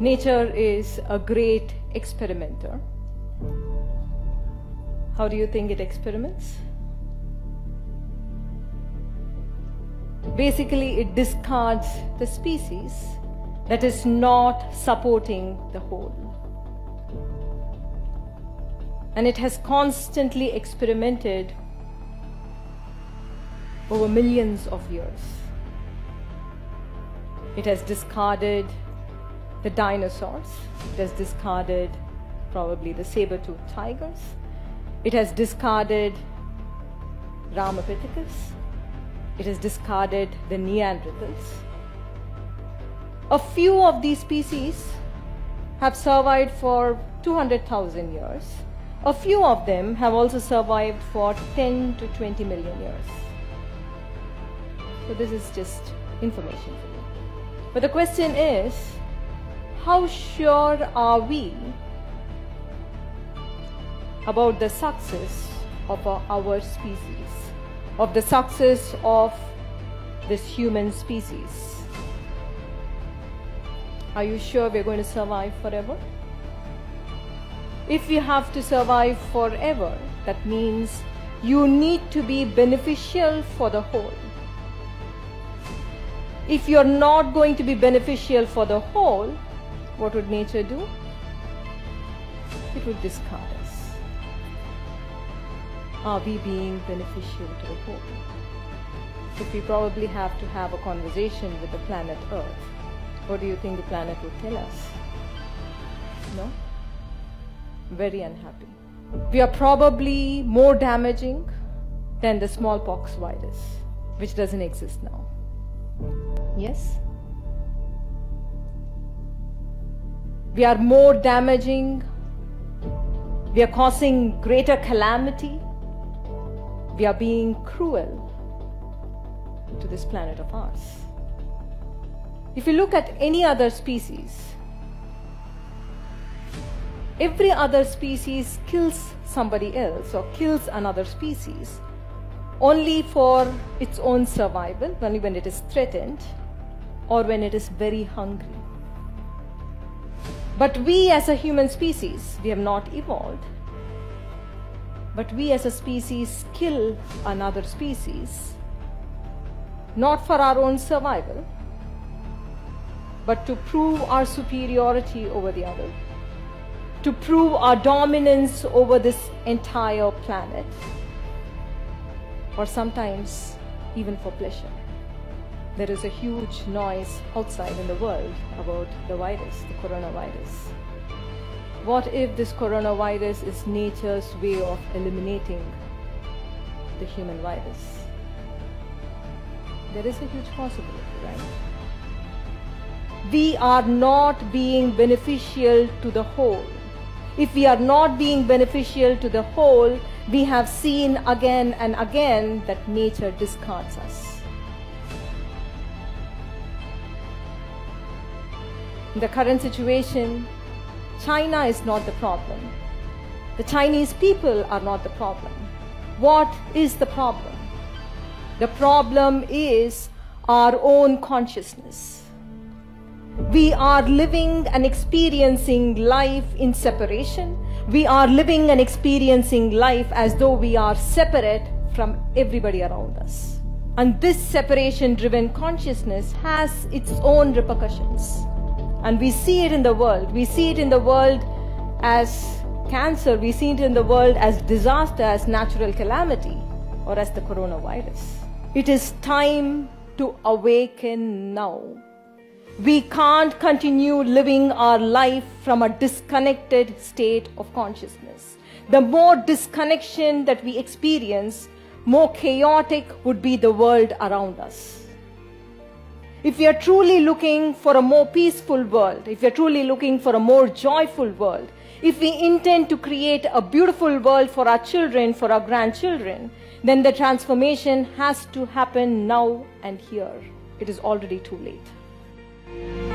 Nature is a great experimenter. How do you think it experiments? Basically, it discards the species that is not supporting the whole. And it has constantly experimented over millions of years. It has discarded the dinosaurs, it has discarded probably the saber-toothed tigers, it has discarded Ramapithecus, it has discarded the Neanderthals. A few of these species have survived for 200,000 years. A few of them have also survived for 10 to 20 million years. So this is just information for you. But the question is, how sure are we about the success of our, species, of the success of this human species? Are you sure we're going to survive forever? If you have to survive forever, that means you need to be beneficial for the whole. If you're not going to be beneficial for the whole, what would nature do? It would discard us. Are we being beneficial to the? If we probably have to have a conversation with the planet Earth, what do you think the planet would tell us? No? Very unhappy. We are probably more damaging than the smallpox virus, which doesn't exist now. Yes? We are more damaging. We are causing greater calamity. We are being cruel to this planet of ours. If you look at any other species, every other species kills somebody else or kills another species only for its own survival, only when it is threatened or when it is very hungry. But we as a human species, we have not evolved. But we as a species kill another species, not for our own survival, but to prove our superiority over the other, to prove our dominance over this entire planet, or sometimes even for pleasure. There is a huge noise outside in the world about the virus, the coronavirus. What if this coronavirus is nature's way of eliminating the human virus? There is a huge possibility, right? We are not being beneficial to the whole. If we are not being beneficial to the whole, we have seen again and again that nature discards us. In the current situation, China is not the problem. The Chinese people are not the problem. What is the problem? The problem is our own consciousness. We are living and experiencing life in separation. We are living and experiencing life as though we are separate from everybody around us. And this separation driven consciousness has its own repercussions. And we see it in the world. We see it in the world as cancer. We see it in the world as disaster, as natural calamity, or as the coronavirus. It is time to awaken now. We can't continue living our life from a disconnected state of consciousness. The more disconnection that we experience, more chaotic would be the world around us. If we are truly looking for a more peaceful world, if we are truly looking for a more joyful world, if we intend to create a beautiful world for our children, for our grandchildren, then the transformation has to happen now and here. It is already too late.